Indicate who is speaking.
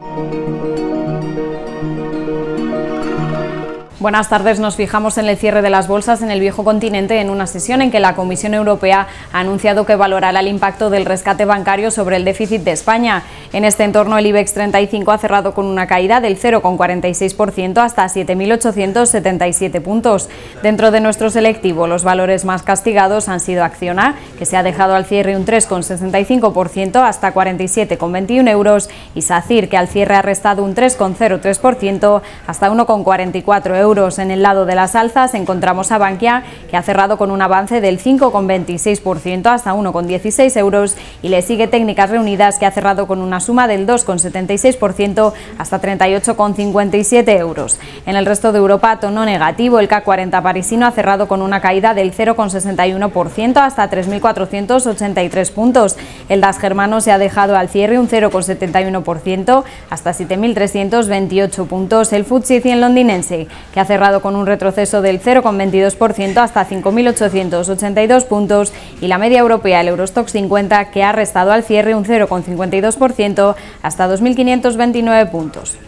Speaker 1: Música Buenas tardes. Nos fijamos en el cierre de las bolsas en el viejo continente en una sesión en que la Comisión Europea ha anunciado que valorará el impacto del rescate bancario sobre el déficit de España. En este entorno, el IBEX 35 ha cerrado con una caída del 0,46% hasta 7.877 puntos. Dentro de nuestro selectivo, los valores más castigados han sido Acciona, que se ha dejado al cierre un 3,65% hasta 47,21 euros, y SACIR, que al cierre ha restado un 3,03% hasta 1,44 euros. En el lado de las alzas encontramos a Bankia, que ha cerrado con un avance del 5,26% hasta 1,16 euros, y le sigue Técnicas Reunidas, que ha cerrado con una suma del 2,76% hasta 38,57 euros. En el resto de Europa, tono negativo, el K40 parisino ha cerrado con una caída del 0,61% hasta 3.483 puntos. El DAS germano se ha dejado al cierre un 0,71% hasta 7.328 puntos. El FTSE 100 londinense, que ha cerrado con un retroceso del 0,22% hasta 5.882 puntos y la media europea, el Eurostock 50, que ha restado al cierre un 0,52% hasta 2.529 puntos.